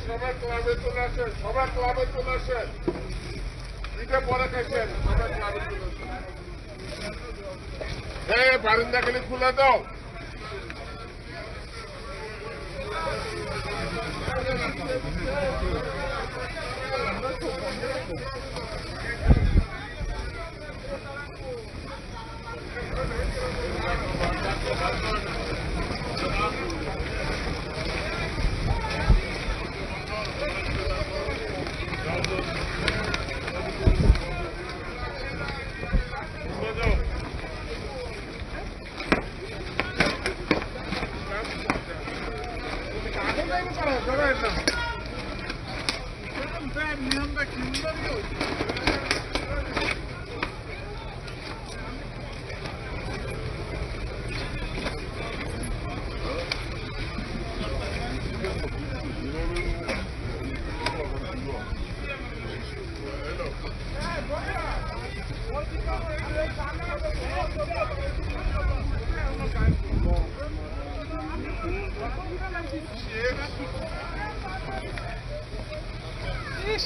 সবার ক্লাবে সবার ক্লাবে সবার ক্লাবে বারিন্দা খালি খুলে দাও খুলে ಕಿಂಬರಿಗೆ